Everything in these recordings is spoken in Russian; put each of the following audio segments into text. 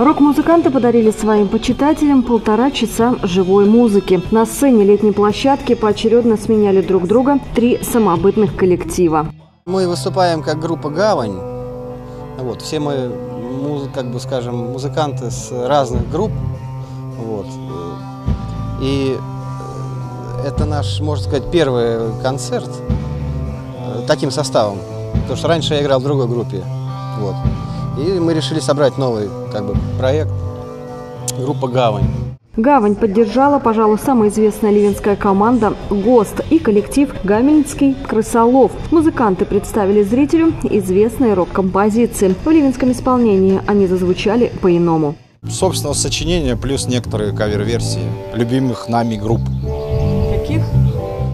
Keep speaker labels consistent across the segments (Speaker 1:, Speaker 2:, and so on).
Speaker 1: Рок-музыканты подарили своим почитателям полтора часа живой музыки. На сцене летней площадки поочередно сменяли друг друга три самобытных коллектива.
Speaker 2: Мы выступаем как группа «Гавань». Вот, все мы, как бы скажем, музыканты с разных групп. Вот. И это наш, можно сказать, первый концерт э, таким составом. Потому что раньше я играл в другой группе. Вот. И мы решили собрать новый как бы, проект группа «Гавань».
Speaker 1: «Гавань» поддержала, пожалуй, самая известная ливенская команда «ГОСТ» и коллектив «Гамельнский крысолов». Музыканты представили зрителю известные рок-композиции. В ливенском исполнении они зазвучали по-иному.
Speaker 3: Собственного сочинения плюс некоторые кавер-версии любимых нами групп.
Speaker 1: Каких?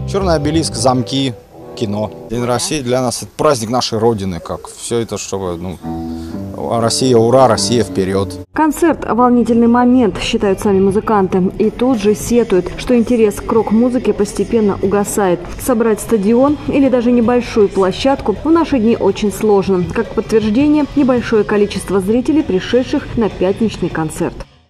Speaker 3: «Черный обелиск», «Замки», кино. День России для нас это праздник нашей Родины, как все это, чтобы ну, Россия, ура, Россия вперед.
Speaker 1: Концерт – волнительный момент, считают сами музыканты. И тут же сетуют, что интерес к рок-музыке постепенно угасает. Собрать стадион или даже небольшую площадку в наши дни очень сложно. Как подтверждение, небольшое количество зрителей, пришедших на пятничный концерт.